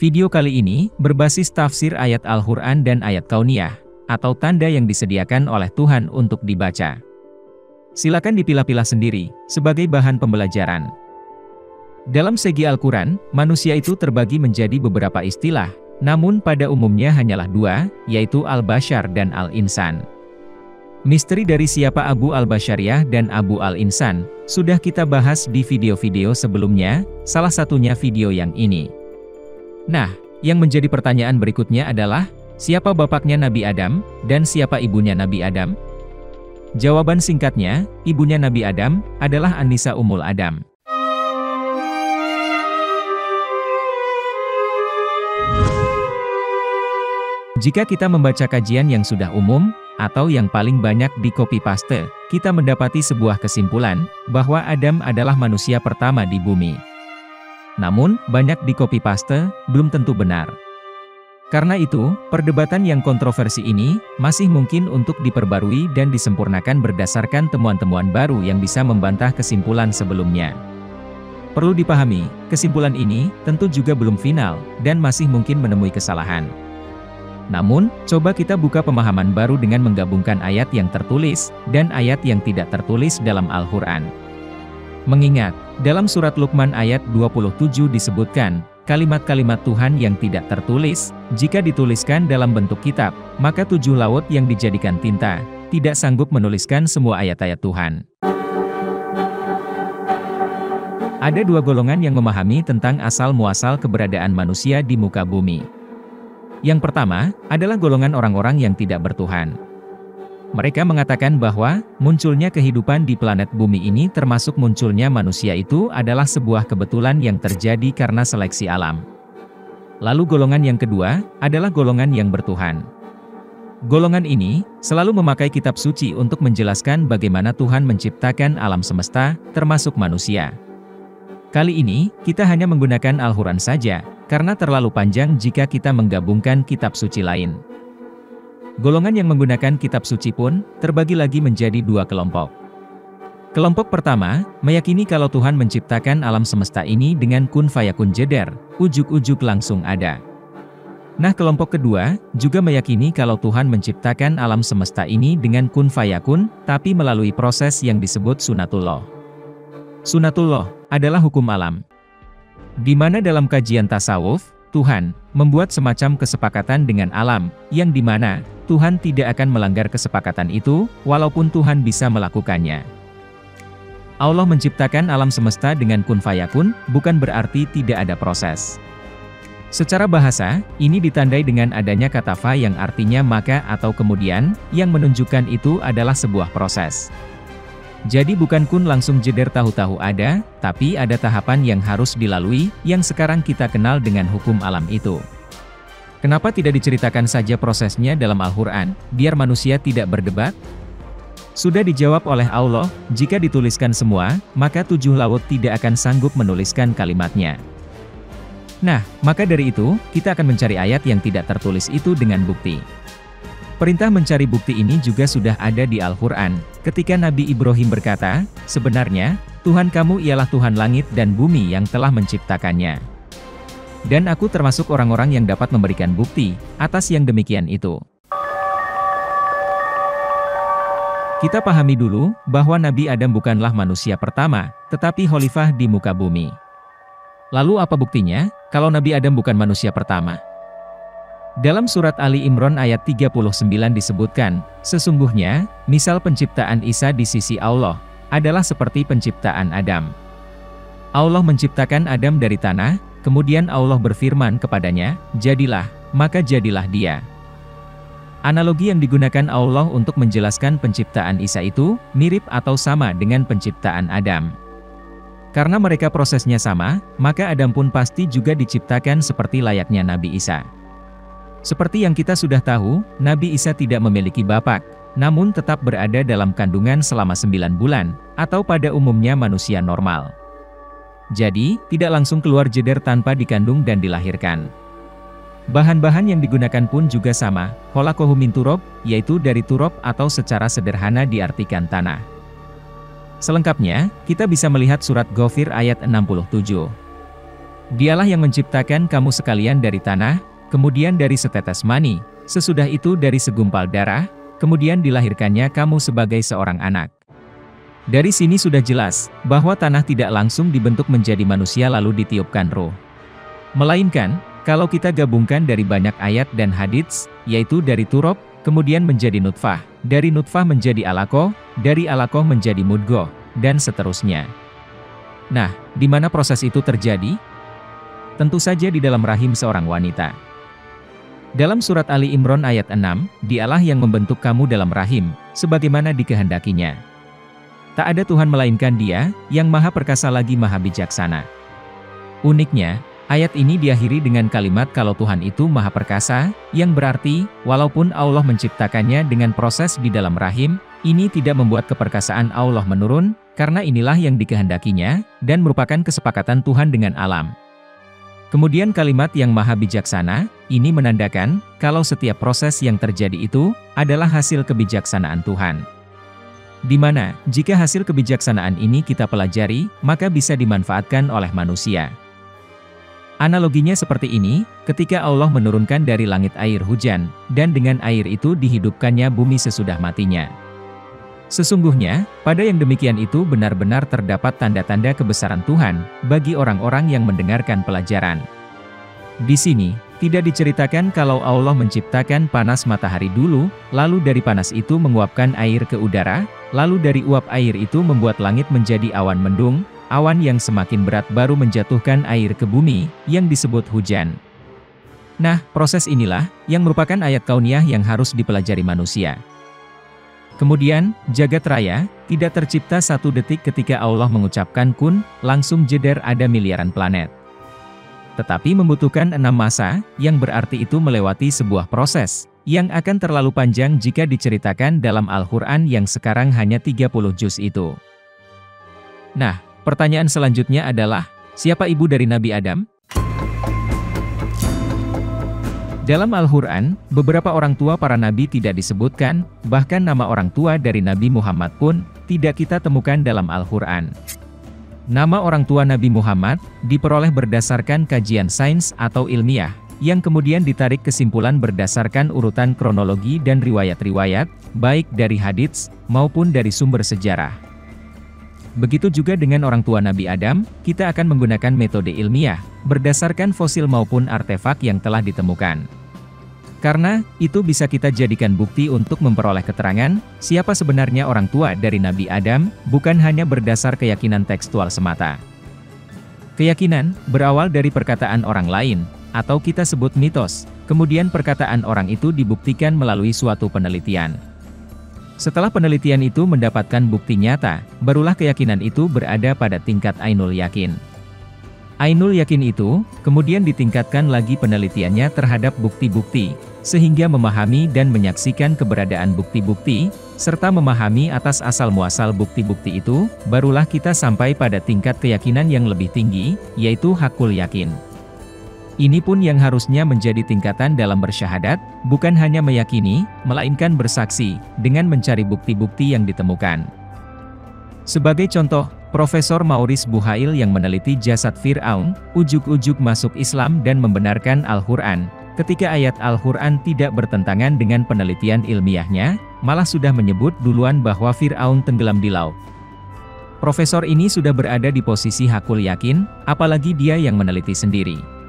Video kali ini berbasis tafsir ayat Al-Quran dan ayat Kauniyah, atau tanda yang disediakan oleh Tuhan untuk dibaca. Silakan dipilah-pilah sendiri, sebagai bahan pembelajaran. Dalam segi Al-Quran, manusia itu terbagi menjadi beberapa istilah, namun pada umumnya hanyalah dua, yaitu Al-Bashar dan Al-Insan. Misteri dari siapa Abu Al-Bashariyah dan Abu Al-Insan, sudah kita bahas di video-video sebelumnya, salah satunya video yang ini. Nah, yang menjadi pertanyaan berikutnya adalah, siapa bapaknya Nabi Adam, dan siapa ibunya Nabi Adam? Jawaban singkatnya, ibunya Nabi Adam, adalah Anissa Umul Adam. Jika kita membaca kajian yang sudah umum, atau yang paling banyak di copy paste, kita mendapati sebuah kesimpulan, bahwa Adam adalah manusia pertama di bumi. Namun, banyak di copy paste, belum tentu benar. Karena itu, perdebatan yang kontroversi ini, masih mungkin untuk diperbarui dan disempurnakan berdasarkan temuan-temuan baru yang bisa membantah kesimpulan sebelumnya. Perlu dipahami, kesimpulan ini, tentu juga belum final, dan masih mungkin menemui kesalahan. Namun, coba kita buka pemahaman baru dengan menggabungkan ayat yang tertulis, dan ayat yang tidak tertulis dalam Al-Quran. Mengingat, dalam surat Luqman ayat 27 disebutkan, kalimat-kalimat Tuhan yang tidak tertulis, jika dituliskan dalam bentuk kitab, maka tujuh laut yang dijadikan tinta, tidak sanggup menuliskan semua ayat-ayat Tuhan. Ada dua golongan yang memahami tentang asal-muasal keberadaan manusia di muka bumi. Yang pertama, adalah golongan orang-orang yang tidak bertuhan. Mereka mengatakan bahwa, munculnya kehidupan di planet bumi ini termasuk munculnya manusia itu adalah sebuah kebetulan yang terjadi karena seleksi alam. Lalu golongan yang kedua, adalah golongan yang bertuhan. Golongan ini, selalu memakai kitab suci untuk menjelaskan bagaimana Tuhan menciptakan alam semesta, termasuk manusia. Kali ini, kita hanya menggunakan Al-Quran saja, karena terlalu panjang jika kita menggabungkan kitab suci lain. Golongan yang menggunakan kitab suci pun, terbagi lagi menjadi dua kelompok. Kelompok pertama, meyakini kalau Tuhan menciptakan alam semesta ini dengan kun fayakun jeder, ujuk-ujuk langsung ada. Nah kelompok kedua, juga meyakini kalau Tuhan menciptakan alam semesta ini dengan kun fayakun, tapi melalui proses yang disebut sunatullah. Sunatullah, adalah hukum alam. Di mana dalam kajian tasawuf, Tuhan membuat semacam kesepakatan dengan alam, yang di mana Tuhan tidak akan melanggar kesepakatan itu, walaupun Tuhan bisa melakukannya. Allah menciptakan alam semesta dengan kun fayakun, bukan berarti tidak ada proses. Secara bahasa, ini ditandai dengan adanya kata fa yang artinya maka atau kemudian, yang menunjukkan itu adalah sebuah proses. Jadi bukan kun langsung jeder tahu-tahu ada, tapi ada tahapan yang harus dilalui, yang sekarang kita kenal dengan hukum alam itu. Kenapa tidak diceritakan saja prosesnya dalam Al-Quran, biar manusia tidak berdebat? Sudah dijawab oleh Allah, jika dituliskan semua, maka tujuh laut tidak akan sanggup menuliskan kalimatnya. Nah, maka dari itu, kita akan mencari ayat yang tidak tertulis itu dengan bukti. Perintah mencari bukti ini juga sudah ada di Al-Quran, ketika Nabi Ibrahim berkata, Sebenarnya, Tuhan kamu ialah Tuhan langit dan bumi yang telah menciptakannya. Dan aku termasuk orang-orang yang dapat memberikan bukti, atas yang demikian itu. Kita pahami dulu, bahwa Nabi Adam bukanlah manusia pertama, tetapi khalifah di muka bumi. Lalu apa buktinya, kalau Nabi Adam bukan manusia pertama? Dalam surat Ali Imran ayat 39 disebutkan, sesungguhnya, misal penciptaan Isa di sisi Allah, adalah seperti penciptaan Adam. Allah menciptakan Adam dari tanah, kemudian Allah berfirman kepadanya, jadilah, maka jadilah dia. Analogi yang digunakan Allah untuk menjelaskan penciptaan Isa itu, mirip atau sama dengan penciptaan Adam. Karena mereka prosesnya sama, maka Adam pun pasti juga diciptakan seperti layaknya Nabi Isa. Seperti yang kita sudah tahu, Nabi Isa tidak memiliki bapak, namun tetap berada dalam kandungan selama sembilan bulan, atau pada umumnya manusia normal. Jadi, tidak langsung keluar jeder tanpa dikandung dan dilahirkan. Bahan-bahan yang digunakan pun juga sama, holakohu min yaitu dari turab atau secara sederhana diartikan tanah. Selengkapnya, kita bisa melihat surat Ghafir ayat 67. Dialah yang menciptakan kamu sekalian dari tanah, kemudian dari setetes mani, sesudah itu dari segumpal darah, kemudian dilahirkannya kamu sebagai seorang anak. Dari sini sudah jelas, bahwa tanah tidak langsung dibentuk menjadi manusia lalu ditiupkan roh. Melainkan, kalau kita gabungkan dari banyak ayat dan hadits, yaitu dari turab, kemudian menjadi nutfah, dari nutfah menjadi alaqoh, dari alaqoh menjadi mudgoh, dan seterusnya. Nah, di mana proses itu terjadi? Tentu saja di dalam rahim seorang wanita. Dalam surat Ali Imran ayat 6, dialah yang membentuk kamu dalam rahim, sebagaimana dikehendakinya. Tak ada Tuhan melainkan dia, yang maha perkasa lagi maha bijaksana. Uniknya, ayat ini diakhiri dengan kalimat kalau Tuhan itu maha perkasa, yang berarti, walaupun Allah menciptakannya dengan proses di dalam rahim, ini tidak membuat keperkasaan Allah menurun, karena inilah yang dikehendakinya, dan merupakan kesepakatan Tuhan dengan alam. Kemudian kalimat yang maha bijaksana, ini menandakan, kalau setiap proses yang terjadi itu, adalah hasil kebijaksanaan Tuhan. Di mana, jika hasil kebijaksanaan ini kita pelajari, maka bisa dimanfaatkan oleh manusia. Analoginya seperti ini, ketika Allah menurunkan dari langit air hujan, dan dengan air itu dihidupkannya bumi sesudah matinya. Sesungguhnya, pada yang demikian itu benar-benar terdapat tanda-tanda kebesaran Tuhan, bagi orang-orang yang mendengarkan pelajaran. Di sini, tidak diceritakan kalau Allah menciptakan panas matahari dulu, lalu dari panas itu menguapkan air ke udara, lalu dari uap air itu membuat langit menjadi awan mendung, awan yang semakin berat baru menjatuhkan air ke bumi, yang disebut hujan. Nah, proses inilah, yang merupakan ayat kauniyah yang harus dipelajari manusia. Kemudian, jagat raya, tidak tercipta satu detik ketika Allah mengucapkan kun, langsung jeder ada miliaran planet. Tetapi membutuhkan enam masa, yang berarti itu melewati sebuah proses, yang akan terlalu panjang jika diceritakan dalam Al-Quran yang sekarang hanya 30 juz itu. Nah, pertanyaan selanjutnya adalah, siapa ibu dari Nabi Adam? Dalam Al-Quran, beberapa orang tua para nabi tidak disebutkan, bahkan nama orang tua dari Nabi Muhammad pun, tidak kita temukan dalam Al-Quran. Nama orang tua Nabi Muhammad, diperoleh berdasarkan kajian sains atau ilmiah, yang kemudian ditarik kesimpulan berdasarkan urutan kronologi dan riwayat-riwayat, baik dari hadits, maupun dari sumber sejarah. Begitu juga dengan orang tua Nabi Adam, kita akan menggunakan metode ilmiah, berdasarkan fosil maupun artefak yang telah ditemukan. Karena, itu bisa kita jadikan bukti untuk memperoleh keterangan, siapa sebenarnya orang tua dari Nabi Adam, bukan hanya berdasar keyakinan tekstual semata. Keyakinan, berawal dari perkataan orang lain, atau kita sebut mitos, kemudian perkataan orang itu dibuktikan melalui suatu penelitian. Setelah penelitian itu mendapatkan bukti nyata, barulah keyakinan itu berada pada tingkat Ainul Yakin. Ainul Yakin itu, kemudian ditingkatkan lagi penelitiannya terhadap bukti-bukti, sehingga memahami dan menyaksikan keberadaan bukti-bukti, serta memahami atas asal-muasal bukti-bukti itu, barulah kita sampai pada tingkat keyakinan yang lebih tinggi, yaitu hakul yakin. Ini pun yang harusnya menjadi tingkatan dalam bersyahadat, bukan hanya meyakini, melainkan bersaksi, dengan mencari bukti-bukti yang ditemukan. Sebagai contoh, Profesor Maurice Buhail yang meneliti jasad Fir'aun, ujuk-ujuk masuk Islam dan membenarkan Al-Quran, ketika ayat Al-Quran tidak bertentangan dengan penelitian ilmiahnya, malah sudah menyebut duluan bahwa Fir'aun tenggelam di laut. Profesor ini sudah berada di posisi hakul yakin, apalagi dia yang meneliti sendiri.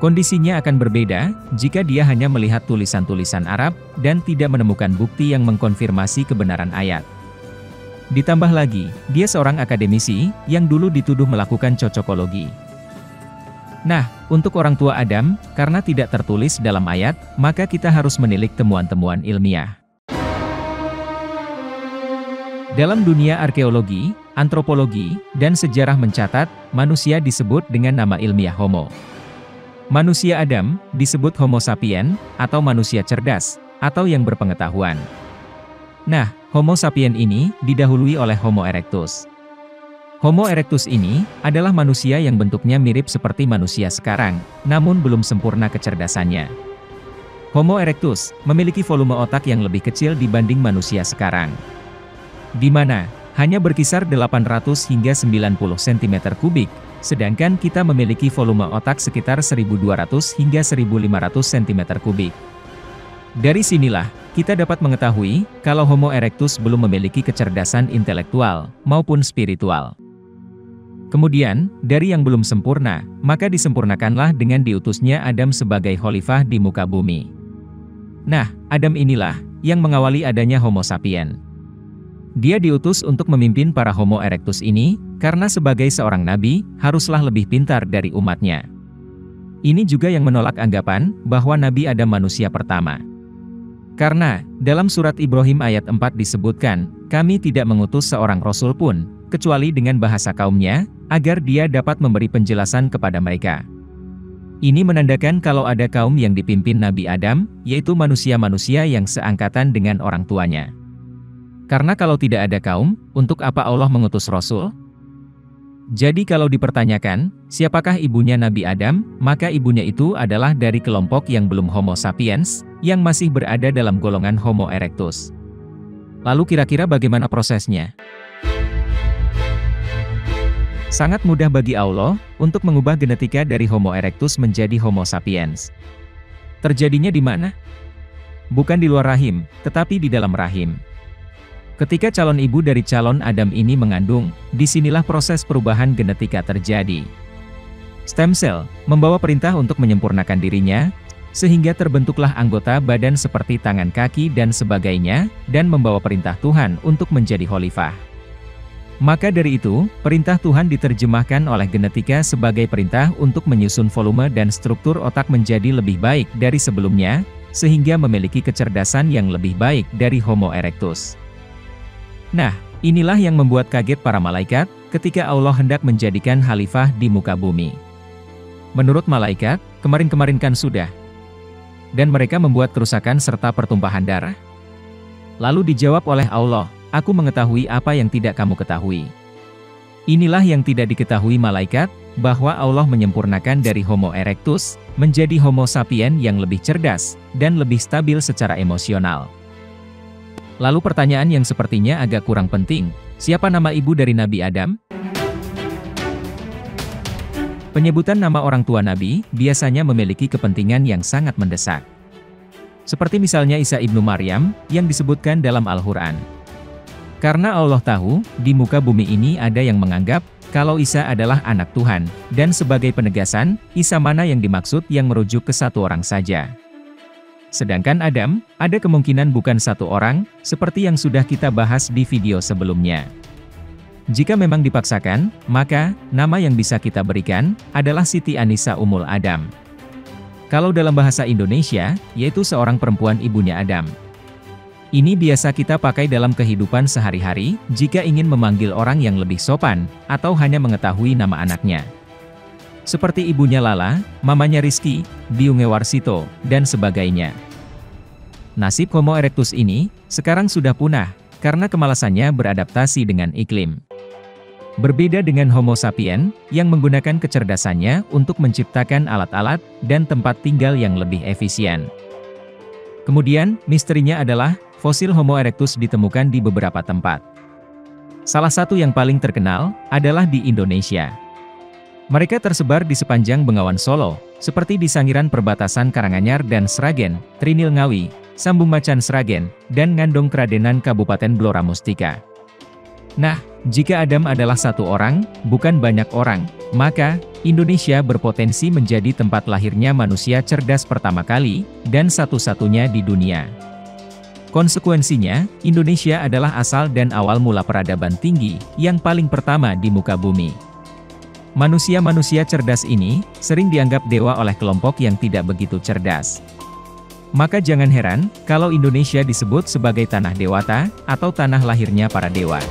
Kondisinya akan berbeda, jika dia hanya melihat tulisan-tulisan Arab, dan tidak menemukan bukti yang mengkonfirmasi kebenaran ayat. Ditambah lagi, dia seorang akademisi, yang dulu dituduh melakukan cocokologi. Nah, untuk orang tua Adam, karena tidak tertulis dalam ayat, maka kita harus menilik temuan-temuan ilmiah. Dalam dunia arkeologi, antropologi, dan sejarah mencatat, manusia disebut dengan nama ilmiah Homo. Manusia Adam, disebut Homo sapien, atau manusia cerdas, atau yang berpengetahuan. Nah, Homo sapien ini, didahului oleh Homo erectus. Homo erectus ini, adalah manusia yang bentuknya mirip seperti manusia sekarang, namun belum sempurna kecerdasannya. Homo erectus, memiliki volume otak yang lebih kecil dibanding manusia sekarang. Di mana, hanya berkisar 800 hingga 90 cm kubik, sedangkan kita memiliki volume otak sekitar 1200 hingga 1500 cm kubik. Dari sinilah, kita dapat mengetahui kalau Homo erectus belum memiliki kecerdasan intelektual maupun spiritual. Kemudian, dari yang belum sempurna, maka disempurnakanlah dengan diutusnya Adam sebagai khalifah di muka bumi. Nah, Adam inilah yang mengawali adanya Homo sapien. Dia diutus untuk memimpin para Homo erectus ini, karena sebagai seorang nabi, haruslah lebih pintar dari umatnya. Ini juga yang menolak anggapan bahwa Nabi Adam manusia pertama. Karena, dalam surat Ibrahim ayat 4 disebutkan, kami tidak mengutus seorang rasul pun, kecuali dengan bahasa kaumnya, agar dia dapat memberi penjelasan kepada mereka. Ini menandakan kalau ada kaum yang dipimpin Nabi Adam, yaitu manusia-manusia yang seangkatan dengan orang tuanya. Karena kalau tidak ada kaum, untuk apa Allah mengutus Rasul? Jadi kalau dipertanyakan, siapakah ibunya Nabi Adam, maka ibunya itu adalah dari kelompok yang belum Homo sapiens, yang masih berada dalam golongan Homo erectus. Lalu kira-kira bagaimana prosesnya? Sangat mudah bagi Allah untuk mengubah genetika dari Homo erectus menjadi Homo sapiens. Terjadinya di mana? Bukan di luar rahim, tetapi di dalam rahim. Ketika calon ibu dari calon Adam ini mengandung, di sinilah proses perubahan genetika terjadi. Stem cell membawa perintah untuk menyempurnakan dirinya, sehingga terbentuklah anggota badan seperti tangan kaki dan sebagainya, dan membawa perintah Tuhan untuk menjadi khalifah. Maka dari itu, perintah Tuhan diterjemahkan oleh genetika sebagai perintah untuk menyusun volume dan struktur otak menjadi lebih baik dari sebelumnya, sehingga memiliki kecerdasan yang lebih baik dari Homo erectus. Nah, inilah yang membuat kaget para malaikat, ketika Allah hendak menjadikan khalifah di muka bumi. Menurut malaikat, kemarin-kemarin kan sudah. Dan mereka membuat kerusakan serta pertumpahan darah. Lalu dijawab oleh Allah, Aku mengetahui apa yang tidak kamu ketahui. Inilah yang tidak diketahui malaikat, bahwa Allah menyempurnakan dari Homo erectus, menjadi Homo sapien yang lebih cerdas, dan lebih stabil secara emosional. Lalu pertanyaan yang sepertinya agak kurang penting, siapa nama ibu dari Nabi Adam? Penyebutan nama orang tua Nabi, biasanya memiliki kepentingan yang sangat mendesak. Seperti misalnya Isa ibnu Maryam, yang disebutkan dalam Al-Quran. Karena Allah tahu, di muka bumi ini ada yang menganggap, kalau Isa adalah anak Tuhan, dan sebagai penegasan, Isa mana yang dimaksud yang merujuk ke satu orang saja. Sedangkan Adam, ada kemungkinan bukan satu orang, seperti yang sudah kita bahas di video sebelumnya. Jika memang dipaksakan, maka, nama yang bisa kita berikan, adalah Siti Anissa Umul Adam. Kalau dalam bahasa Indonesia, yaitu seorang perempuan ibunya Adam. Ini biasa kita pakai dalam kehidupan sehari-hari, jika ingin memanggil orang yang lebih sopan, atau hanya mengetahui nama anaknya. Seperti ibunya Lala, mamanya Rizky, Biunge Warsito, dan sebagainya. Nasib Homo erectus ini, sekarang sudah punah, karena kemalasannya beradaptasi dengan iklim. Berbeda dengan Homo sapien, yang menggunakan kecerdasannya untuk menciptakan alat-alat dan tempat tinggal yang lebih efisien. Kemudian, misterinya adalah, fosil Homo erectus ditemukan di beberapa tempat. Salah satu yang paling terkenal, adalah di Indonesia. Mereka tersebar di sepanjang Bengawan Solo, seperti di sangiran perbatasan Karanganyar dan Sragen, Trinil Ngawi, Sambung Macan Sragen, dan Ngandong Kradenan Kabupaten Blora Mustika. Nah, jika Adam adalah satu orang, bukan banyak orang, maka, Indonesia berpotensi menjadi tempat lahirnya manusia cerdas pertama kali, dan satu-satunya di dunia. Konsekuensinya, Indonesia adalah asal dan awal mula peradaban tinggi, yang paling pertama di muka bumi. Manusia-manusia cerdas ini, sering dianggap dewa oleh kelompok yang tidak begitu cerdas. Maka jangan heran, kalau Indonesia disebut sebagai tanah dewata, atau tanah lahirnya para dewa.